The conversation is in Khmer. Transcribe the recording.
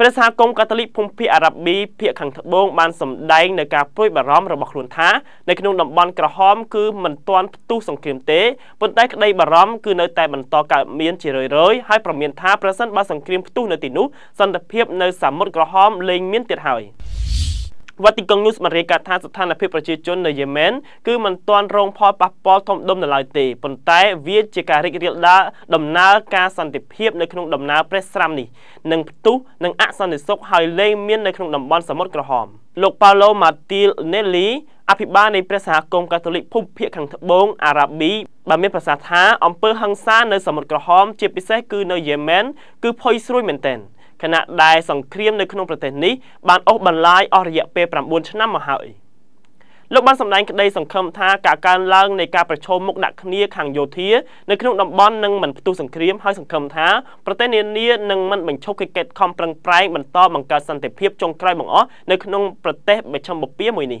ព្រះសហគមន៍កាតូលិកភូមិភាគអារ៉ាប៊ីភាគខាងត្បូងបានសម្ដែងនៅការព្រួយបារម្ភរបស់ខ្លួនថានៅក្នុងតំបន់ក្រហមគឺមិនទាន់ផ្ទុះសង្គ្រាមទេប៉ុន្តែក្តីបារម្ភគឺនៅតែបន្តកើតមានជារឿយៗហើយប្រមានថាប្រសិនបើសង្គ្រាមផ្ទុះនៅទីនោះសន្តិភាពនៅសមុទ្រក្រហមលែងមានទៀតហើយ វ៉ាទីកុងញូសបានរាយការណ៍ថាស្ថានភាពប្រជាជននៅយេម៉ែនគឺមិនទាន់រងផលប៉ះពាល់ធំដុំនៅឡើយទេប៉ុន្តែវាជាការរីករាលដាលដំណើរការសន្តិភាពនៅក្នុងដំណើរព្រះស្រាំនេះនឹងផ្ទុះនិងអសន្តិសុខហើយលែងមាននៅក្នុងតំបន់សមុទ្រក្រហមលោកប៉ាឡូម៉ាទីលណេលីអភិបាលនៃព្រះសហគមន៍កាតូលិកភូមិភាគខាងត្បូងអារ៉ាប៊ីបានមានប្រសាសន៍ថាអំពើហិង្សានៅសមុទ្រក្រហមជាពិសេសគឺនៅយេម៉ែនគឺផុយស្រួយមែនទែន ខណៈដែលសង្គ្រាមនៅក្នុងប្រទេសនេះបានអូសបន្លាយអស់រយៈពេល9ឆ្នាំមកហើយលោកបានសម្ដែងក្តីសង្ឃឹមថាការកើនឡើងនៃការប្រឈមមុខដាក់គ្នាខាងយោធានៅក្នុងតំបន់នឹងមិនផ្ទុះសង្គ្រាមហើយសង្ឃឹមថាប្រទេសនានានឹងមិនបញ្ឈប់កិច្ចកិច្ចខំប្រឹងប្រែងបន្តបង្កើតសន្តិភាពចុងក្រោយបង្អស់នៅក្នុងប្រទេសបច្ចឹមបូព៌ាមួយនេះ